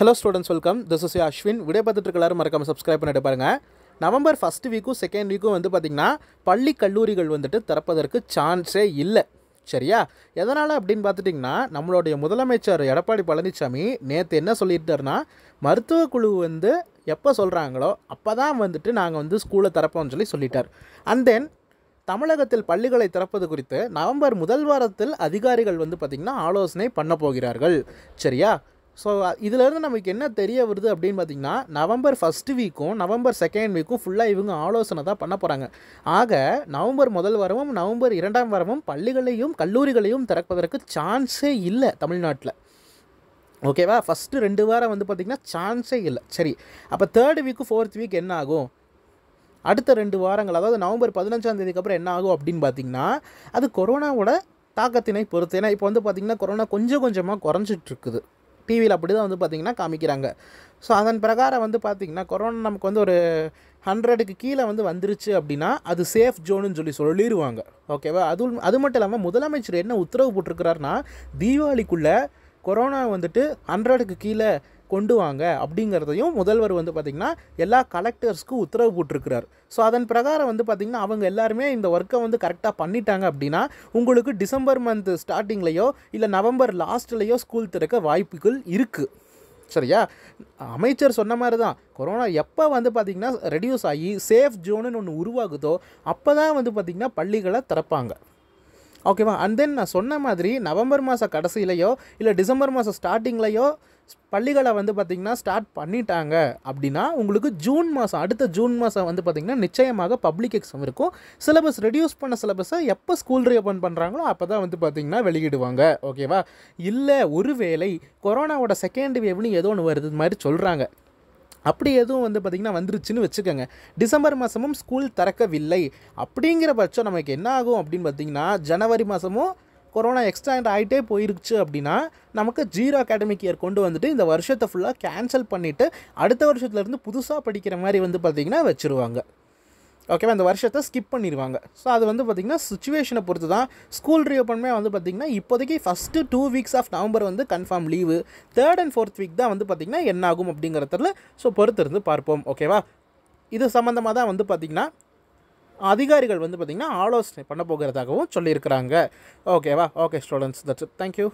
Hello students welcome this is Ashwin video பார்த்துட்டு எல்லாரும் மறக்காமல் சப்ஸ்கிரைப் பண்ணிட்டு பாருங்கள் நவம்பர் ஃபஸ்ட் வீக்கும் செகண்ட் வீக்கும் வந்து பார்த்திங்கன்னா பள்ளி கல்லூரிகள் வந்துட்டு திறப்பதற்கு சான்ஸே இல்லை. சரியா? எதனால் அப்படின்னு பார்த்துட்டிங்கன்னா நம்மளுடைய முதலமைச்சர் எடப்பாடி பழனிசாமி நேற்று என்ன சொல்லிட்டாருன்னா மருத்துவ குழு வந்து எப்போ சொல்கிறாங்களோ அப்போ தான் வந்துட்டு நாங்கள் வந்து ஸ்கூலை திறப்போம்னு சொல்லி சொல்லிட்டார். அண்ட் தென் தமிழகத்தில் பள்ளிகளை திறப்பது குறித்து நவம்பர் முதல் வாரத்தில் அதிகாரிகள் வந்து பார்த்திங்கன்னா ஆலோசனை பண்ண போகிறார்கள். சரியா? ஸோ இதிலேருந்து நமக்கு என்ன தெரிய வருது அப்படின்னு பார்த்திங்கன்னா நவம்பர் ஃபஸ்ட்டு வீக்கும் நவம்பர் செகண்ட் வீக்கும் ஃபுல்லாக இவங்க ஆலோசனை தான் பண்ண போகிறாங்க ஆக நவம்பர் முதல் வாரமும் நவம்பர் இரண்டாம் வாரமும் பள்ளிகளையும் கல்லூரிகளையும் திறப்பதற்கு சான்ஸே இல்லை தமிழ்நாட்டில். ஓகேவா ஃபஸ்ட்டு ரெண்டு வாரம் வந்து பார்த்திங்கன்னா சான்ஸே இல்லை. சரி. அப்போ தேர்ட் வீக்கு ஃபோர்த் வீக் என்ன ஆகும்? அடுத்த ரெண்டு வாரங்கள் அதாவது நவம்பர் பதினஞ்சாம் தேதிக்கு அப்புறம் என்ன ஆகும் அப்படின்னு பார்த்தீங்கன்னா அது கொரோனாவோட தாக்கத்தினை பொறுத்து. ஏன்னா இப்போ வந்து பார்த்திங்கன்னா கொரோனா கொஞ்சம் கொஞ்சமாக குறைஞ்சிட்ருக்குது டிவியில் அப்படி தான் வந்து பார்த்திங்கன்னா காமிக்கிறாங்க. ஸோ அதன் பிரகாரம் வந்து பார்த்திங்கன்னா கொரோனா நமக்கு வந்து ஒரு ஹண்ட்ரடுக்கு கீழே வந்து வந்துருச்சு அப்படின்னா அது சேஃப் ஜோனுன்னு சொல்லி சொல்லிடுவாங்க. ஓகேவா அது அது மட்டும் இல்லாமல் முதலமைச்சர் என்ன உத்தரவு போட்டிருக்கிறாருன்னா தீபாவளிக்குள்ளே கொரோனா வந்துட்டு ஹண்ட்ரடுக்கு கீழே கொண்டு வாங்க அப்படிங்கிறதையும் முதல்வர் வந்து பார்த்திங்கன்னா எல்லா கலெக்டர்ஸ்க்கும் உத்தரவு போட்டிருக்கிறார். ஸோ அதன் பிரகாரம் வந்து பார்த்திங்கன்னா அவங்க எல்லாருமே இந்த ஒர்க்கை வந்து கரெக்டாக பண்ணிட்டாங்க அப்படின்னா உங்களுக்கு டிசம்பர் மந்த் ஸ்டார்டிங்லேயோ இல்லை நவம்பர் லாஸ்ட்லேயோ ஸ்கூல் திறக்க வாய்ப்புகள் இருக்குது சரியா? அமைச்சர் சொன்ன மாதிரி தான் கொரோனா எப்போ வந்து பார்த்திங்கன்னா ரெடியூஸ் ஆகி சேஃப் ஜோனுன்னு ஒன்று உருவாகுதோ அப்போ தான் வந்து பார்த்திங்கன்னா பள்ளிகளை திறப்பாங்க. ஓகேவா? அண்ட் தென் நான் சொன்ன மாதிரி நவம்பர் மாத கடைசியிலையோ இல்லை டிசம்பர் மாதம் ஸ்டார்டிங்லேயோ பள்ளிகளை வந்து பார்த்திங்கன்னா ஸ்டார்ட் பண்ணிட்டாங்க அப்படின்னா உங்களுக்கு ஜூன் மாதம் அடுத்த ஜூன் மாதம் வந்து பார்த்திங்கன்னா நிச்சயமாக பப்ளிக் எக்ஸாம் இருக்கும். சிலபஸ் ரெடியூஸ் பண்ண சிலபஸை எப்போ ஸ்கூல் ரீஓப்பன் பண்ணுறாங்களோ அப்போ தான் வந்து பார்த்திங்கன்னா வெளியிடுவாங்க. ஓகேவா? இல்லை ஒருவேளை கொரோனாவோட செகண்ட் வேவ்னு ஏதோ ஒன்று வருது மாதிரி சொல்கிறாங்க அப்படி எதுவும் வந்து பார்த்திங்கன்னா வந்துருச்சுன்னு வச்சுக்கோங்க. டிசம்பர் மாதமும் ஸ்கூல் திறக்கவில்லை. அப்படிங்கிற பட்சம் நமக்கு என்ன ஆகும் அப்படின்னு பார்த்திங்கன்னா ஜனவரி மாதமும் கொரோனா எக்ஸ்டாண்ட் ஆகிட்டே போயிருச்சு அப்படின்னா நமக்கு ஜீரோ அகாடமிக் இயர் கொண்டு வந்துட்டு இந்த வருஷத்தை ஃபுல்லாக கேன்சல் பண்ணிவிட்டு அடுத்த வருஷத்துலேருந்து புதுசாக படிக்கிற மாதிரி வந்து பார்த்திங்கன்னா வச்சுருவாங்க. ஓகேவா அந்த வருஷத்தை ஸ்கிப் பண்ணிடுவாங்க ஸோ அது வந்து பார்த்திங்கன்னா சுச்சுவேஷனை பொறுத்து தான் ஸ்கூல் ரீஓப்பனுமே வந்து பார்த்திங்கன்னா இப்போதைக்கு first two weeks of November வந்து confirm leave third and fourth week தான் வந்து பார்த்திங்கன்னா என்ன ஆகும் அப்படிங்கிறதுல ஸோ பொறுத்து இருந்து பார்ப்போம். ஓகேவா இது சம்மந்தமாக தான் வந்து பார்த்திங்கன்னா அதிகாரிகள் வந்து பார்த்திங்கன்னா ஆலோசனை பண்ண போகிறதாகவும் சொல்லியிருக்கிறாங்க. ஓகேவா ஓகே ஸ்டூடெண்ட்ஸ் தட்ஸ் தேங்க்யூ